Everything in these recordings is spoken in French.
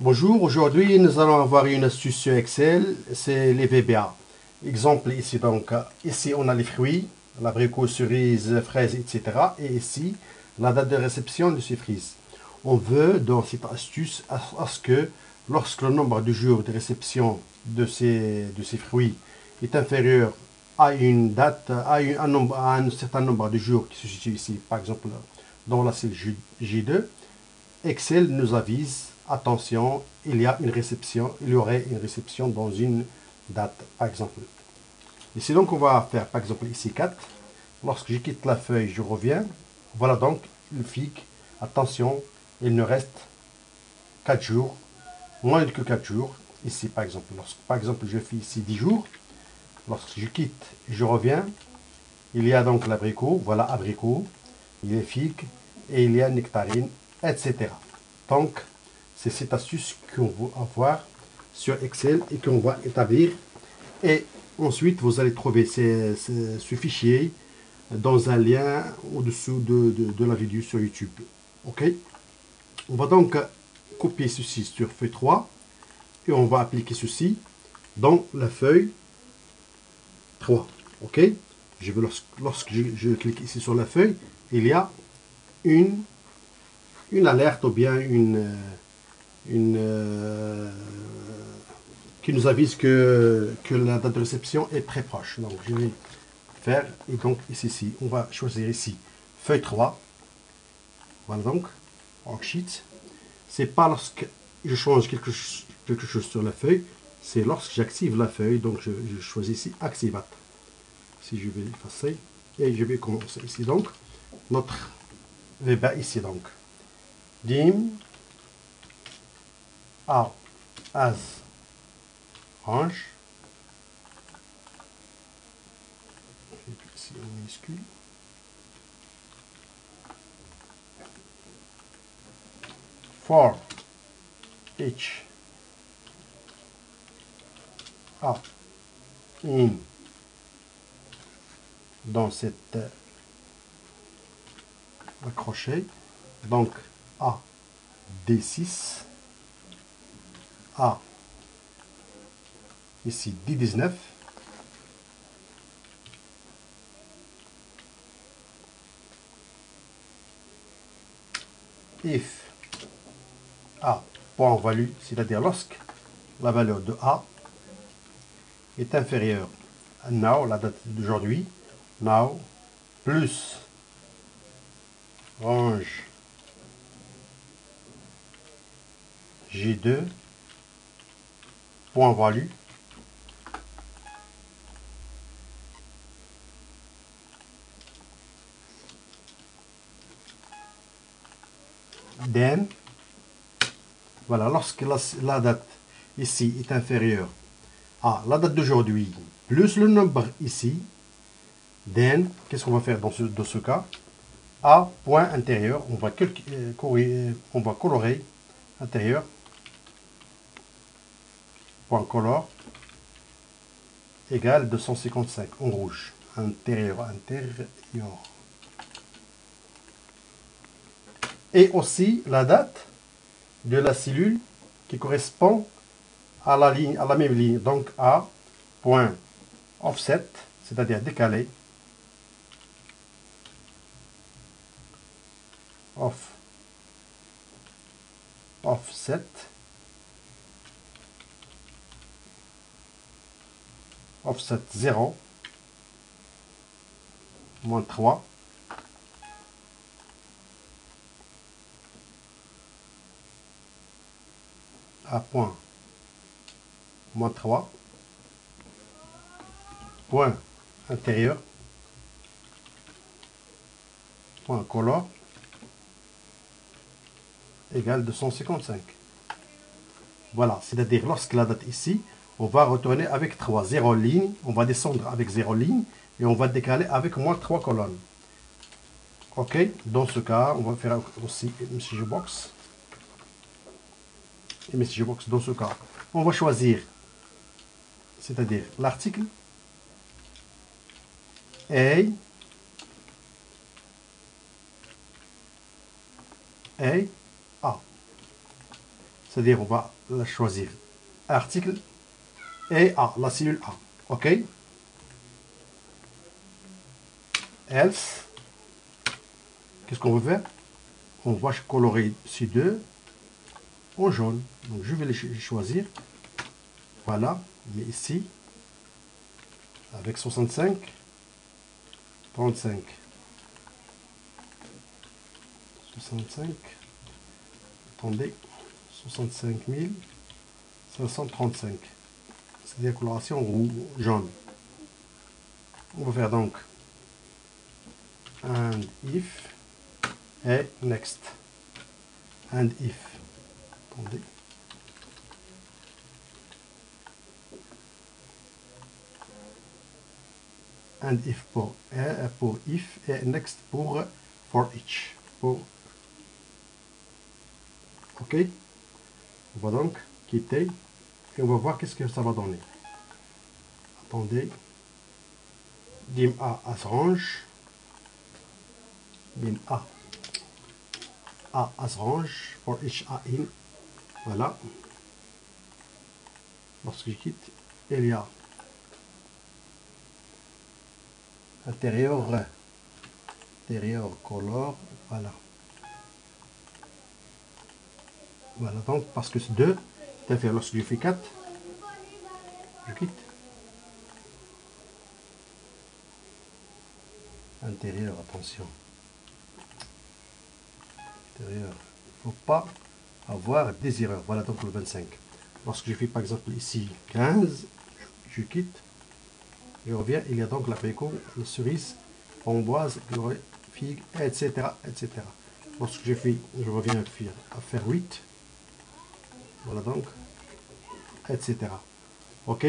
Bonjour, aujourd'hui nous allons avoir une astuce sur Excel, c'est les VBA. Exemple ici donc, ici on a les fruits, l'abricot, cerise, fraise, etc. Et ici, la date de réception de ces frises. On veut dans cette astuce à, ce que lorsque le nombre de jours de réception de ces, fruits est inférieur à une date, à, un, nombre, à un certain nombre de jours qui se situe ici, par exemple dans la cellule J2, Excel nous avise attention, il y a une réception, il y aurait une réception dans une date, par exemple. Ici donc on va faire par exemple ici 4. Lorsque je quitte la feuille, je reviens. Voilà donc le FIC. Attention, il ne reste 4 jours, moins que 4 jours. Ici par exemple, lorsque je fais ici 10 jours, lorsque je quitte, je reviens. Il y a donc l'abricot, voilà abricot, il a FIC et il y a nectarine, etc. Donc, c'est cette astuce qu'on va avoir sur Excel et qu'on va établir. Et ensuite, vous allez trouver ce, fichier dans un lien au-dessous de, la vidéo sur YouTube. OK? On va donc copier ceci sur feuille 3 et on va appliquer ceci dans la feuille 3. OK? Je veux, lorsque, je, clique ici sur la feuille, il y a une, une alerte ou bien une une, euh, qui nous avise que, que la date de réception est très proche. Donc je vais faire, et donc ici, on va choisir ici feuille 3. Voilà donc, worksheet. C'est pas lorsque je change quelque, quelque chose sur la feuille, c'est lorsque j'active la feuille, donc je, choisis ici Activate. Si je vais effacer, et je vais commencer ici donc, notre VBA ici donc. Dim, a as orange. Ici en minuscule. For each A. In. Dans cette accroché donc A D6 a. Ici 10-19 if A point value, c'est-à-dire lorsque la valeur de A est inférieure à now, la date d'aujourd'hui, now, plus range G2 point value. Then, voilà, lorsque la, date ici est inférieure à la date d'aujourd'hui, plus le nombre ici, then, qu'est-ce qu'on va faire dans ce, dans ce cas? A point intérieur, on va, euh, on va colorer intérieur color égale 255 en rouge. Intérieur, intérieur. Et aussi la date de la cellule qui correspond à la ligne, à la même ligne. Donc à point offset, c'est-à-dire décalé. Off, offset offset 0, moins 3, à point, moins 3, point intérieur, point color, égale 255. Voilà, c'est-à-dire lorsque la date ici, on va retourner avec 3. 0 ligne, on va descendre avec 0 ligne et on va décaler avec moins 3 colonnes. Ok, dans ce cas, on va faire aussi message box. Et message box, dans ce cas, on va choisir, c'est-à-dire l'article A, A, A. c'est-à-dire on va choisir article et A, la cellule A. OK? Else, qu'est-ce qu'on veut faire? On va colorer ces deux en jaune. Donc je vais les choisir. Voilà, mais ici, avec 65, 35. 65, attendez, 65 535. Des colorations rouge, jaune. On va faire donc and if et next. And if. Attendez. And if pour, pour if et next pour for each. Pour Ok On va donc quitter et on va voir qu'est-ce que ça va donner. Attendez. Dim A as range. Dim A. A as range for each A in. Voilà. Lorsque je quitte, il y a intérieur, intérieur, color, voilà. Voilà, donc parce que c'est 2, lorsque je fais 4, je quitte. Intérieur, attention. Intérieur. Il ne faut pas avoir des erreurs. Voilà donc le 25. Lorsque je fais par exemple ici 15, je quitte. Je reviens, il y a donc la péco, la cerise, framboise, figue, etc., etc. Lorsque je fais, je reviens à faire 8, voilà donc, etc. Ok?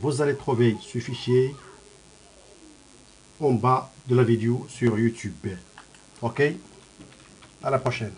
Vous allez trouver ce fichier en bas de la vidéo sur YouTube. Ok? À la prochaine.